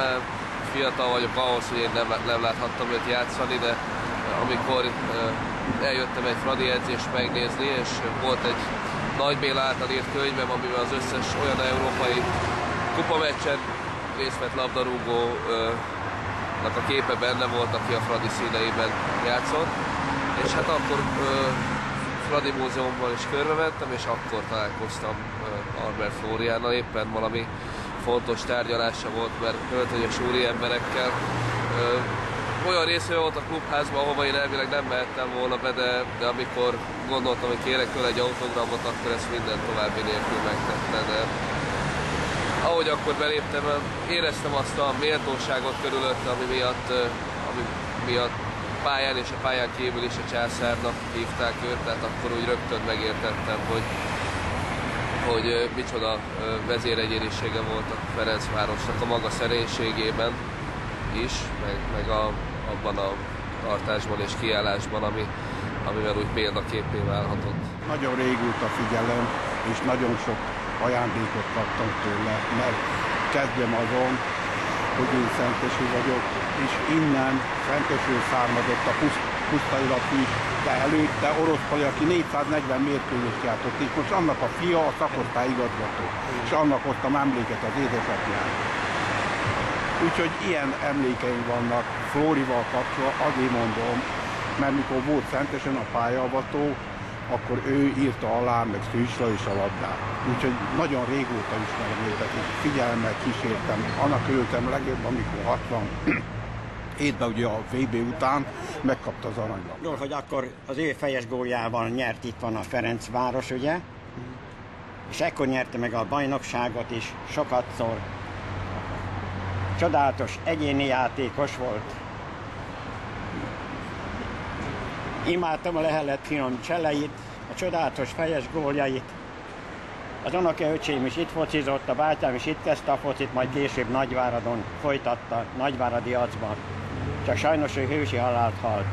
mert fiatal vagyok ahhoz, hogy én nem, nem láthattam őt játszani, de amikor eljöttem egy Fradi edzést megnézni, és volt egy Nagy Béla által írt könyvem, amiben az összes olyan európai kupameccsen részt vett labdarúgónak a képe benne volt, aki a Fradi színeiben játszott. És hát akkor Fradi Múzeumban is körbevettem, és akkor találkoztam Albert Flóriánnal, éppen valami fontos tárgyalása volt, mert költönyös úri emberekkel. Olyan része volt a klubházban, ahova én elvileg nem mehettem volna be, de, de amikor gondoltam, hogy kérek tőle egy autogramot, akkor ezt minden további nélkül megtette. De ahogy akkor beléptem, éreztem azt a méltóságot körülötte, ami miatt, ami miatt pályán és a pályán kívül is a császárnak hívták őt, tehát akkor úgy rögtön megértettem, hogy, hogy micsoda vezéregyérisége volt a Ferencvárosnak a maga szerénységében is, meg, meg a, abban a tartásban és kiállásban, ami, amivel úgy példaképé válhatott. Nagyon régóta figyelem, és nagyon sok ajándékot kaptam tőle, mert kezdjem azon, hogy én szentesű vagyok, és innen szentesül származott a pusztairat is, de előtte orosz pali, aki 440 mérkőzést játszott, és most annak a fia a szakosztály igazgató, és annak hoztam emléket az édesapján. Úgyhogy ilyen emlékeim vannak Flórival kapcsolatban, azért mondom, mert mikor volt szentesen a pályavató, akkor ő írta alá, meg Szűsra is a labdát. Úgyhogy nagyon régóta ismerem őket, és figyelemmel kísértem. Annak örültem legjobb, amikor 60 évben ugye a VB után megkapta az aranylapot. Jól, hogy akkor az ő fejes góljával nyert itt van a Ferencváros, ugye? És ekkor nyerte meg a bajnokságot is, szor. Csodálatos egyéni játékos volt. Imádtam a lehelet finom cseleit, a csodálatos fejes góljait. Az öcsém is itt focizott, a bátyám is itt kezdte a focit, majd később Nagyváradon folytatta, Nagyváradi acban. Csak sajnos ő hősi halált halt.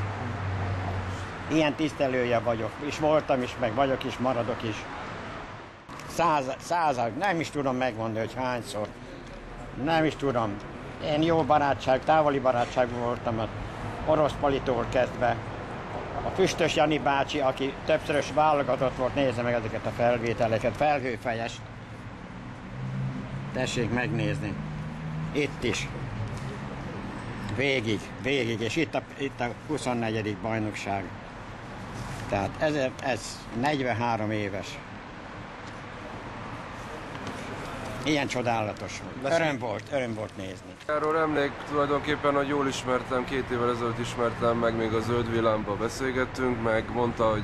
Ilyen tisztelője vagyok, és voltam is, meg vagyok is, maradok is. Száz, százak, nem is tudom megmondani, hogy hányszor. Nem is tudom. Én jó barátság, távoli barátság voltam az orosz palitól kezdve, a Füstös Jani bácsi, aki többszörös válogatott volt, nézze meg ezeket a felvételeket, felhőfejes. Tessék megnézni. Itt is. Végig, végig, és itt a, itt a 24. bajnokság. Tehát ez, ez 43 éves. Ilyen csodálatos volt. Öröm volt, öröm volt nézni. Erről emlék tulajdonképpen, hogy jól ismertem, két évvel ezelőtt ismertem meg, még a Zöld Villámba beszélgettünk, meg mondta, hogy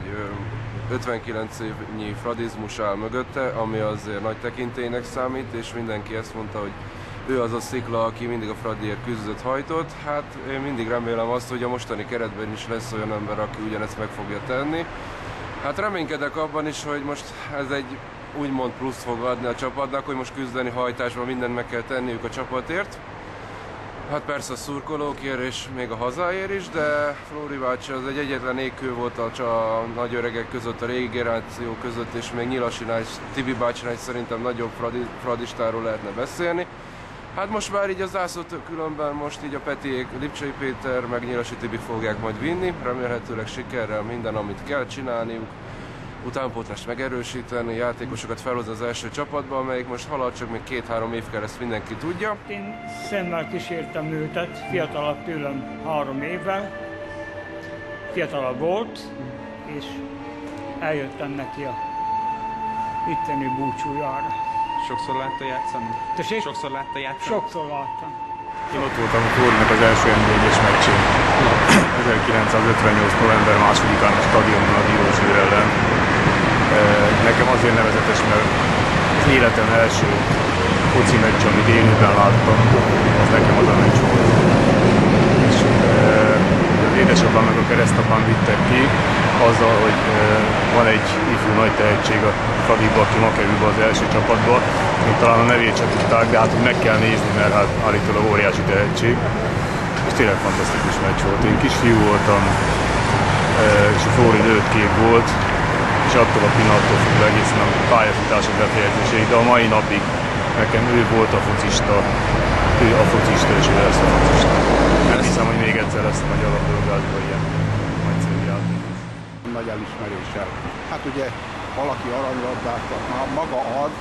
59 évnyi fradizmus áll mögötte, ami azért nagy tekintélynek számít, és mindenki ezt mondta, hogy ő az a szikla, aki mindig a Fradiért küzdött, hajtott. Hát én mindig remélem azt, hogy a mostani keretben is lesz olyan ember, aki ugyanezt meg fogja tenni. Hát reménykedek abban is, hogy most ez egy úgymond plusz fog adni a csapatnak, hogy most küzdeni hajtásban mindent meg kell tenniük a csapatért. Hát persze a szurkolókért és még a hazáért is, de Flóri bácsi az egy egyetlen égkő volt a, a nagy öregek között, a régi generáció között, és még Nyilasinál és Tibi bácsinál szerintem nagyobb fradi, fradistáról lehetne beszélni. Hát most már így az zászlót különben most így a Petiék, Lipcsai Péter, meg Nyilasi Tibi fogják majd vinni, remélhetőleg sikerrel minden, amit kell csinálniuk utánpótlást megerősíteni, játékosokat felhozni az első csapatba, amelyik most halad, csak még két-három év kell, ezt mindenki tudja. Én szemmel kísértem őtet, fiatalabb tőlem három évvel, fiatalabb volt, és eljöttem neki a itteni búcsújára. Sokszor látta játszani? Tessék? Sokszor látta játszani? Sokszor láttam. Én ott voltam a Flórinak az első NB1-es meccsén. 1958. november másodikán a stadionban a Diózsőr ellen Nekem azért nevezetes, mert az életem első foci meccs, amit élőben láttam, az nekem az a meccs volt. És az édesapám meg a keresztapám vittek ki, azzal, hogy van egy ifjú nagy tehetség a Fradiba, aki ma kerül be az első csapatba. Még talán a nevét sem tudták, de hát hogy meg kell nézni, mert hát állítólag óriási tehetség. És tényleg fantasztikus meccs volt. Én kisfiú voltam, és a Flóri lőtt két volt, és attól a pillanattól fogva egészen a pályafutások befejezéséig, de a mai napig nekem ő volt a focista, ő a focista és ő lesz a focista. Nem hiszem, hogy még egyszer lesz a magyar labdarúgásban ilyen elismeréssel. Hát ugye valaki aranylabdát kap, maga az,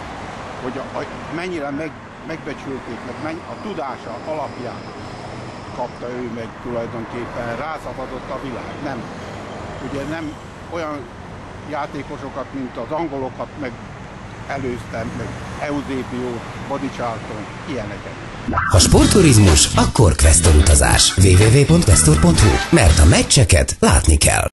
hogy a, a, mennyire meg, megbecsülték, meg menny, a tudása alapján kapta ő meg tulajdonképpen, rászabadott a világ. Nem, ugye nem olyan játékosokat, mint az angolokat, meg előztem, meg Eusebio, Body Charlton, ilyeneket. Ha sportturizmus, akkor Questor utazás. www.questor.hu, mert a meccseket látni kell.